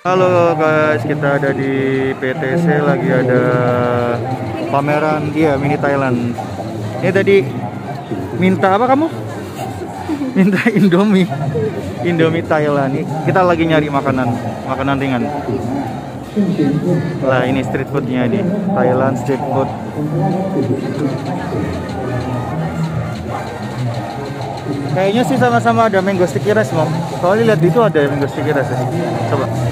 Halo guys, kita ada di PTC lagi ada pameran iya mini Thailand. Ini tadi minta apa kamu? Minta Indomie. Indomie Thailand. Kita lagi nyari makanan, makanan ringan. Lah ini street foodnya nih, Thailand street food. Kayaknya sih sama-sama ada mango sticky rice, Mom. Soalnya lihat itu ada mango sticky rice. ya. Coba.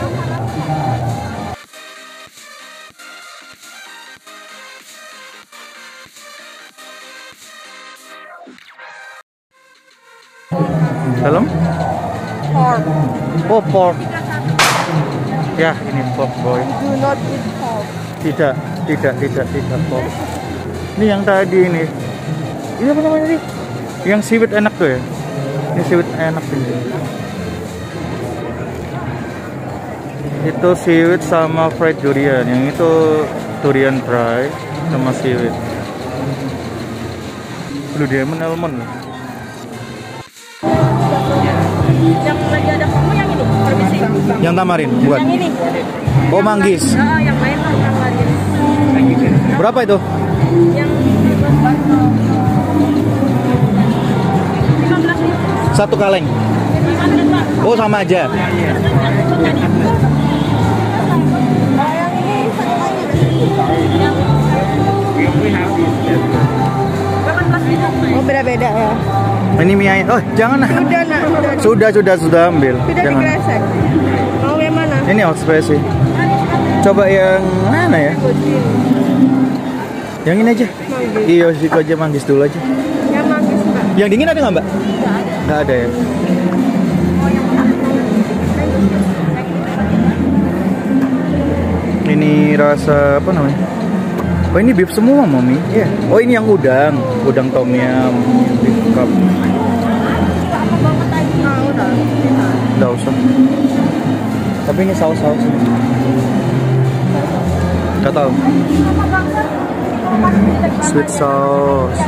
Dalam? pork. Oh, pork. Ya, ini pork boy. Do not eat pork. Tidak, tidak, tidak, tidak pork. Ini yang tadi ini. Ini apa namanya nih? Yang seaweed enak tuh ya? Ini seaweed enak ini. Itu seaweed sama fried durian. Yang itu durian fry sama seaweed. Blue Diamond Almond. Yang lagi ada kamu yang ini, permisi. Yang tamarin buat. Yang ini. Oh, manggis. Ah, yang lain lah lagi. Berapa itu? Yang 15 ribu. Satu kaleng. Oh, sama aja. Beda-beda ya. Ini mie ayam. Oh, jangan. ah. Udah nak, udah. Sudah, sudah, sudah ambil. Sudah Jangan. digresek. Mau yang mana? Ini hot spicy. Coba yang mana ya? Yang ini aja. Manggis. Iya, situ aja manggis dulu aja. Yang manggis mbak. Yang dingin ada nggak mbak? Nggak ada ya. Ini rasa apa namanya? Oh ini beef semua mami. Iya. Oh ini yang udang, udang tom yum, beef cup. Nggak usah. Tapi ini saus-saus. Nggak tahu. Sweet sauce.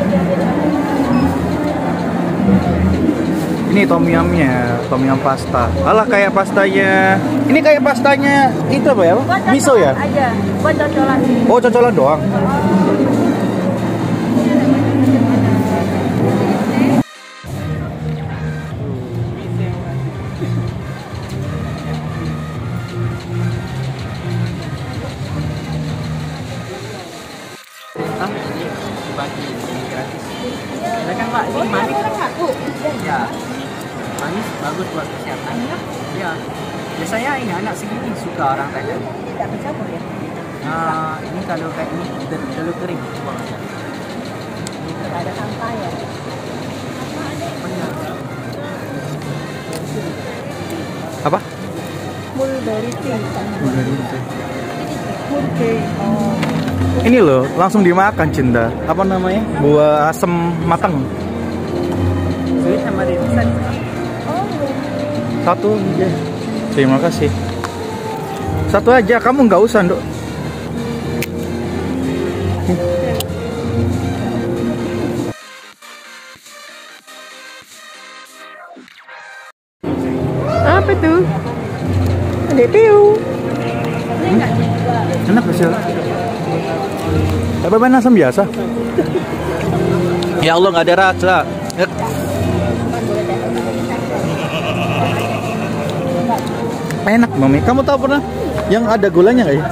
Ini tom yumnya, tom yum pasta. Alah kayak pastanya. Ini kayak pastanya itu apa ya? Miso ya? Aja, buat cocolan. Oh, cocolan doang. dibagi Pak, ini. Ya, manis bagus buat kesehatan. Ya, biasanya ini anak segini suka orang Thailand. Tidak bercampur ya. Nah, ini kalau kayak ini telur kering makan. Tidak ada sampah ya. Apa? Mulberry tea. Mulberry. Oh. Ini loh, langsung dimakan cinta. Apa namanya? Buah asem matang. Sweet sama. Satu aja. Terima kasih. Satu aja, kamu nggak usah, Dok. Apa tuh? Ada tiu. Enak sih. Apa main asam biasa? Ya Allah nggak ada rasa. Ya. Enak mami. Kamu tahu pernah yang ada gulanya nggak ya?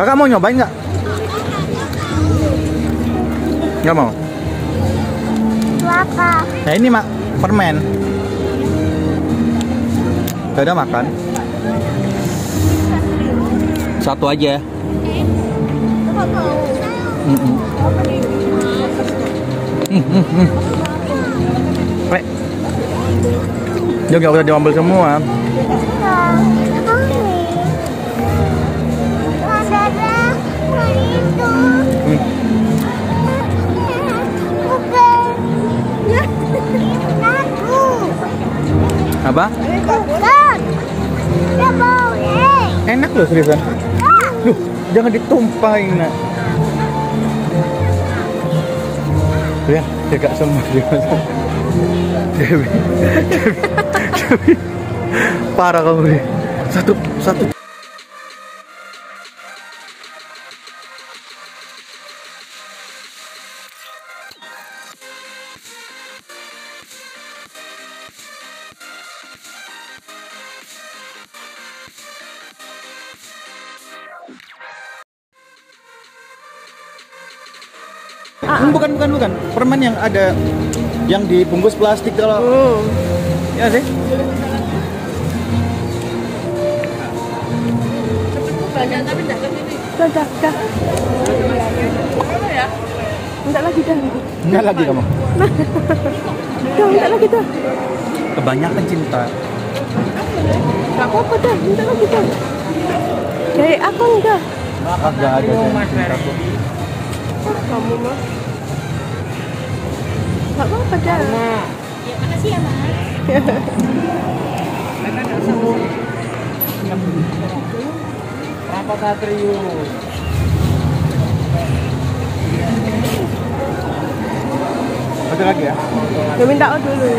Kakak mau nyobain nggak? Nggak mau. Apa? Nah ini mak permen. Gak ada makan. Satu aja. Mm-mm. Mm, Rek. Dia nggak usah diambil semua. Hmm. Apa? Enak loh seriusan. Loh, jangan ditumpahin nak. Ya, jaga semua dia. Dewi. Dewi. Dewi. Parah kamu nih. Satu satu Hmm, bukan bukan bukan permen yang ada yang dibungkus plastik kalau Oh. ya sih Banyak tapi enggak ya? Enggak lagi dah. enggak lagi kamu Dah, enggak lagi dah. kebanyakan cinta Enggak apa-apa dah, enggak lagi dah. Dari aku enggak. agak ada cinta Kamu mah. Enggak apa-apa dah. Ya, makasih ya, Mas. Berapa satrio? ada lagi ya Dia minta dulu.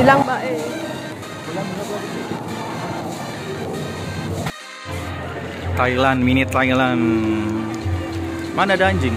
Bilang Mbak E. Thailand mini Thailand mana ada anjing